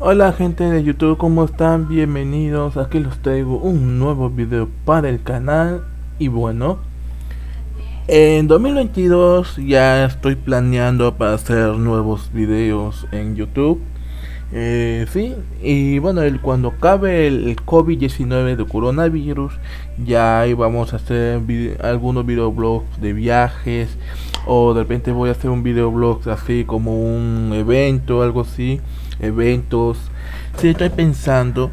Hola gente de YouTube, ¿cómo están? Bienvenidos, aquí los traigo un nuevo video para el canal. Y bueno En 2022 ya estoy planeando para hacer nuevos videos en YouTube. Eh, sí, y bueno, el, cuando acabe el, COVID-19 de coronavirus, ya vamos a hacer algunos videoblogs de viajes, o de repente voy a hacer un videoblog así como un evento, algo así, eventos. Sí, estoy pensando.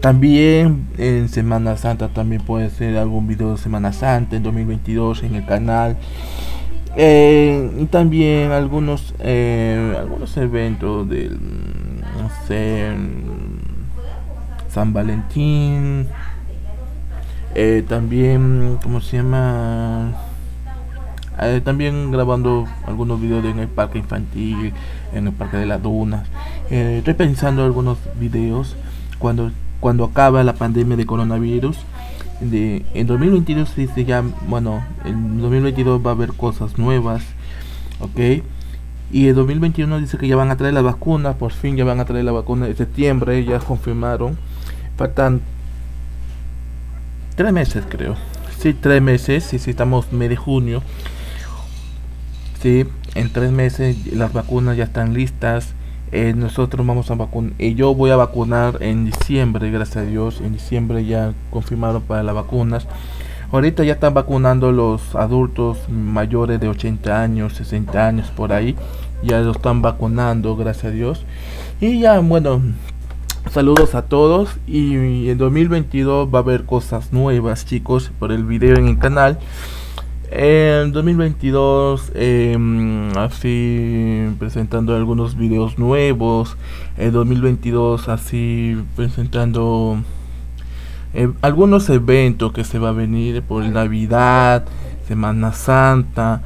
También en Semana Santa también puede ser algún video de Semana Santa en 2022 en el canal. Eh, y también algunos eh, algunos eventos del no sé San Valentín eh, también cómo se llama también grabando algunos videos en el parque infantil en el parque de las dunas estoy pensando algunos videos cuando cuando acaba la pandemia de coronavirus de, en 2022 dice ya, bueno, en 2022 va a haber cosas nuevas, ok. Y en 2021 dice que ya van a traer la vacuna, por fin ya van a traer la vacuna de septiembre, ya confirmaron. Faltan tres meses, creo. Sí, tres meses, si sí, estamos mes de junio. Sí, en tres meses las vacunas ya están listas. Eh, nosotros vamos a vacunar, y yo voy a vacunar en diciembre, gracias a Dios, en diciembre ya confirmaron para las vacunas. Ahorita ya están vacunando los adultos mayores de 80 años, 60 años por ahí, ya lo están vacunando, gracias a Dios. Y ya, bueno, saludos a todos y en 2022 va a haber cosas nuevas, chicos, por el video en el canal. En 2022, em, así presentando algunos videos nuevos. En 2022, así presentando eh, algunos eventos que se va a venir por Navidad, Semana Santa.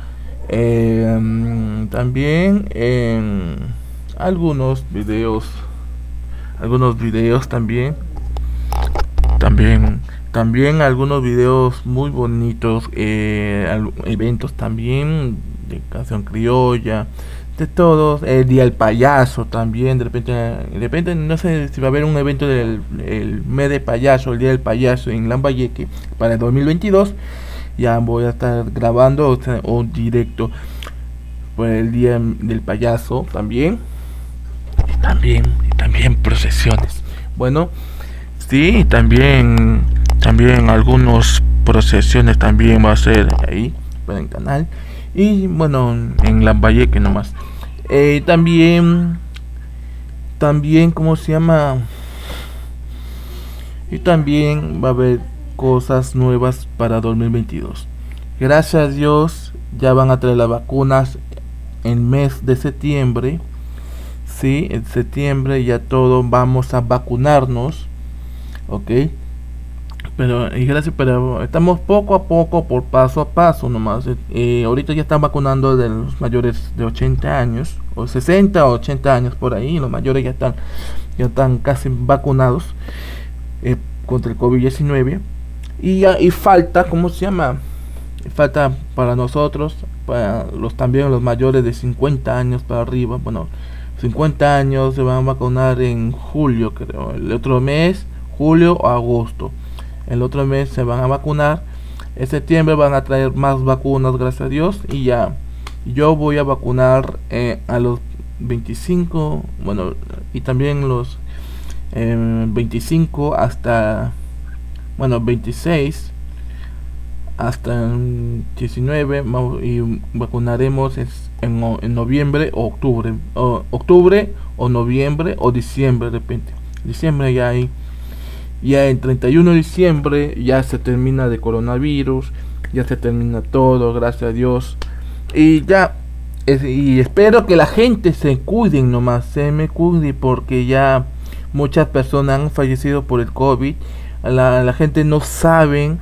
Em, también en algunos videos, algunos videos también. También también algunos videos muy bonitos, eh, eventos también de canción criolla, de todos, el día del payaso también, de repente, de repente no sé si va a haber un evento del el mes de payaso, el día del payaso en Lambayeque para el 2022, ya voy a estar grabando un directo por el día del payaso también, también, y también procesiones. Bueno, sí, también también algunas procesiones también va a ser ahí por el canal. Y bueno, en Lambayeque nomás. Eh, también, también, ¿cómo se llama? Y también va a haber cosas nuevas para 2022. Gracias a Dios, ya van a traer las vacunas en mes de septiembre. Sí, en septiembre ya todos vamos a vacunarnos. Ok pero y gracias pero estamos poco a poco por paso a paso nomás. Eh, ahorita ya están vacunando de los mayores de 80 años o 60 o 80 años por ahí los mayores ya están ya están casi vacunados eh, contra el COVID-19 y y falta cómo se llama falta para nosotros para los también los mayores de 50 años para arriba. Bueno 50 años se van a vacunar en julio creo el otro mes julio o agosto el otro mes se van a vacunar. En septiembre van a traer más vacunas, gracias a Dios. Y ya, yo voy a vacunar eh, a los 25, bueno, y también los 25 eh, hasta, bueno, 26 hasta 19 y vacunaremos en, en, noviembre o octubre, octubre o noviembre o diciembre de repente. Diciembre ya hay ya en 31 de diciembre ya se termina de coronavirus, ya se termina todo, gracias a Dios. Y ya, y espero que la gente se cuiden nomás, se me cuide porque ya muchas personas han fallecido por el COVID. La, la gente no sabe,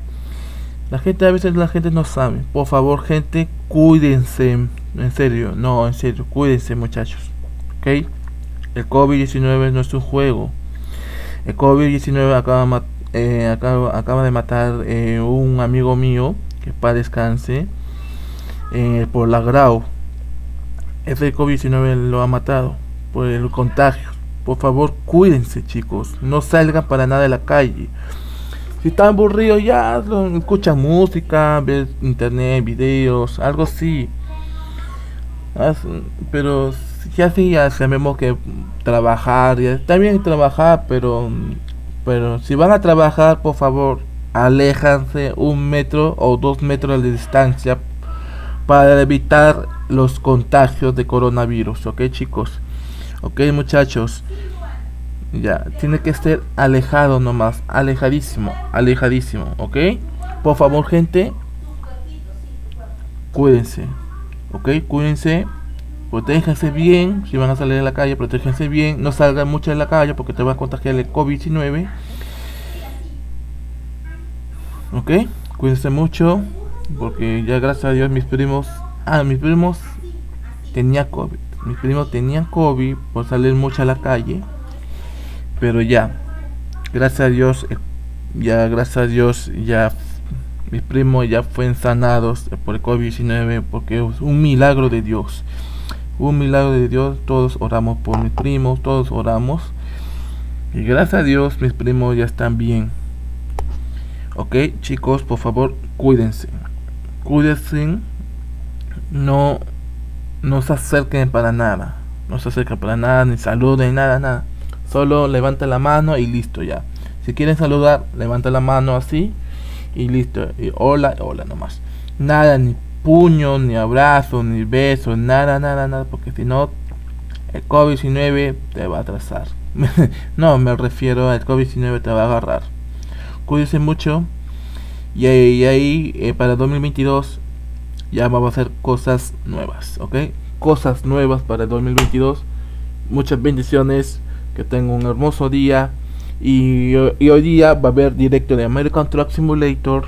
la gente a veces la gente no sabe. Por favor, gente, cuídense, en serio, no, en serio, cuídense muchachos, ¿ok? El COVID-19 no es un juego el COVID-19 acaba, eh, acaba, de matar eh, un amigo mío, que para descanse, por la grau. Ese COVID-19 lo ha matado por el contagio. por favor, cuídense, chicos. No salgan para nada de la calle. Si están aburridos, ya escuchan música, ven internet, videos, algo así. Pero ya sí, ya sabemos que trabajar, ya está trabajar, pero, pero si van a trabajar, por favor, aléjanse un metro o dos metros de distancia para evitar los contagios de coronavirus, ¿ok chicos? Ok muchachos, ya, tiene que ser alejado nomás, alejadísimo, alejadísimo, ¿ok? Por favor gente, cuídense, ¿ok? Cuídense, protéjanse bien, si van a salir a la calle, protéjense bien, no salgan mucho en la calle porque te va a contagiar el COVID-19. ¿Ok? Cuídense mucho, porque ya gracias a Dios mis primos, ah, mis primos tenían COVID, mis primos tenían COVID por salir mucho a la calle, pero ya, gracias a Dios, eh, ya gracias a Dios, ya mis primos ya fueron sanados por el COVID-19 porque es un milagro de Dios. Un milagro de Dios, todos oramos por mis primos, todos oramos. Y gracias a Dios mis primos ya están bien. Ok, chicos, por favor, cuídense. Cuídense. No, no se acerquen para nada. No se acerquen para nada, ni saluden, nada, nada. Solo levanta la mano y listo ya. Si quieren saludar, levanta la mano así y listo. Y hola, hola nomás. Nada, ni puño, ni abrazo, ni beso, nada, nada, nada, porque si no, el COVID-19 te va a atrasar. no, me refiero al COVID-19 te va a agarrar. Cuídense mucho. Y ahí, eh, para 2022 ya vamos a hacer cosas nuevas, ¿ok? Cosas nuevas para 2022. Muchas bendiciones. Que tengan un hermoso día. Y, hoy día va a haber directo de American Truck Simulator.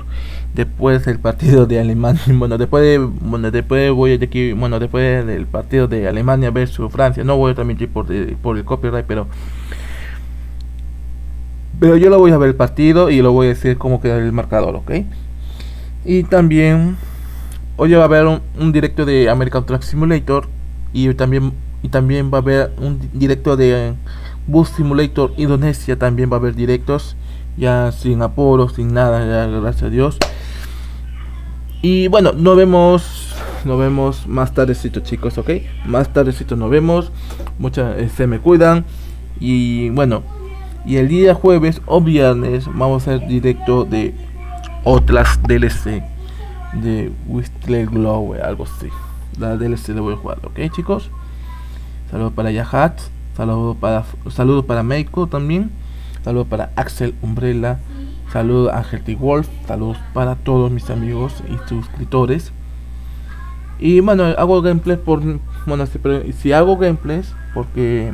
Después el partido de Alemania. Bueno, después de, bueno, después voy aquí. Bueno, después del partido de Alemania versus Francia. No voy a transmitir por, por el copyright, pero. Pero yo lo voy a ver el partido y lo voy a decir como queda el marcador, ¿ok? Y también. Hoy va a haber un, directo de American Truck Simulator. Y también, y también va a haber un directo de. Bus Simulator Indonesia también va a haber directos. Ya sin apuros, sin nada, ya, gracias a Dios. Y bueno, nos vemos. Nos vemos más tardecito, chicos, ok. Más tardecito nos vemos. Muchas eh, se me cuidan. Y bueno, y el día jueves o viernes vamos a hacer directo de otras DLC de Whistler Glow, algo así. La DLC le voy a jugar, ok, chicos. Saludos para Yahat. Saludos para, saludos para Meiko también. Saludos para Axel Umbrella. Saludos a Gertie Wolf. Saludos para todos mis amigos y suscriptores. Y bueno, hago gameplays por. Bueno, si, hago gameplays, porque.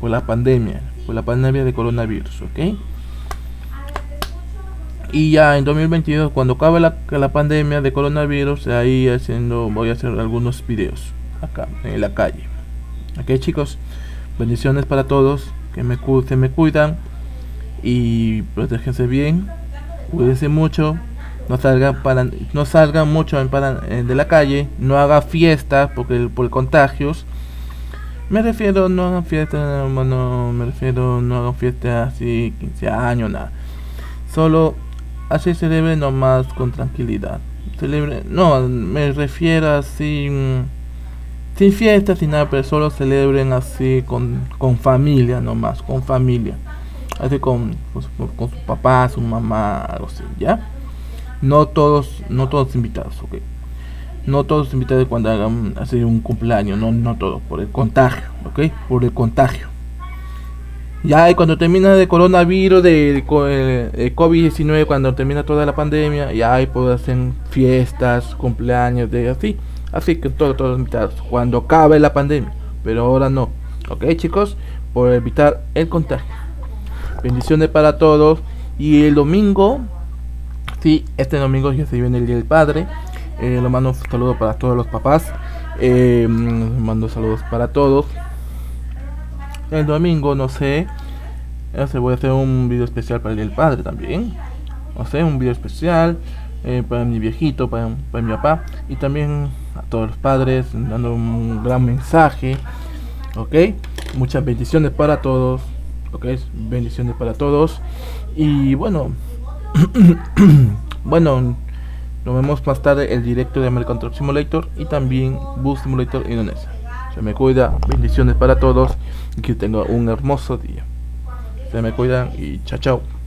Por la pandemia. Por la pandemia de coronavirus, ¿ok? Y ya en 2022, cuando acabe la, la pandemia de coronavirus, ahí haciendo, voy a hacer algunos videos acá en la calle. Ok, chicos. Bendiciones para todos, que me, se me cuidan y protéjense bien, cuídense mucho, no salgan para no salgan mucho eh, de la calle, no hagan fiestas porque por contagios. Me refiero no hagan fiestas, no, me refiero no hagan fiestas así 15 años, nada. Solo así celebre nomás con tranquilidad. Celebre, no, me refiero así mm, sin fiestas, sin nada, pero solo celebren así con, con familia nomás, con familia. Así con, con, su papá, su mamá, algo así, ¿ya? No todos, no todos invitados, ok. No todos invitados cuando hagan así un cumpleaños, no, no todos, por el contagio, ok, por el contagio. Ya, y cuando termina de coronavirus, de, de, COVID-19, cuando termina toda la pandemia, ya ahí pueden hacer fiestas, cumpleaños, de así. Así que todos, todos invitados. Cuando acabe la pandemia. Pero ahora no. Ok chicos. Por evitar el contagio. Bendiciones para todos. Y el domingo. Sí, este domingo ya se viene el Día del Padre. Eh, lo mando un saludo para todos los papás. Eh, mando saludos para todos. El domingo, no sé. Se voy a hacer un video especial para el Día del Padre también. O sea, un video especial. Eh, para mi viejito, para, para, mi papá y también a todos los padres, dando un gran mensaje, ¿ok? muchas bendiciones para todos. Ok, bendiciones para todos. Y bueno, bueno, nos vemos más tarde el directo de American Truck Simulator y también Bus Simulator Indonesia. Se me cuida, bendiciones para todos y que tenga un hermoso día. Se me cuidan y chao chao.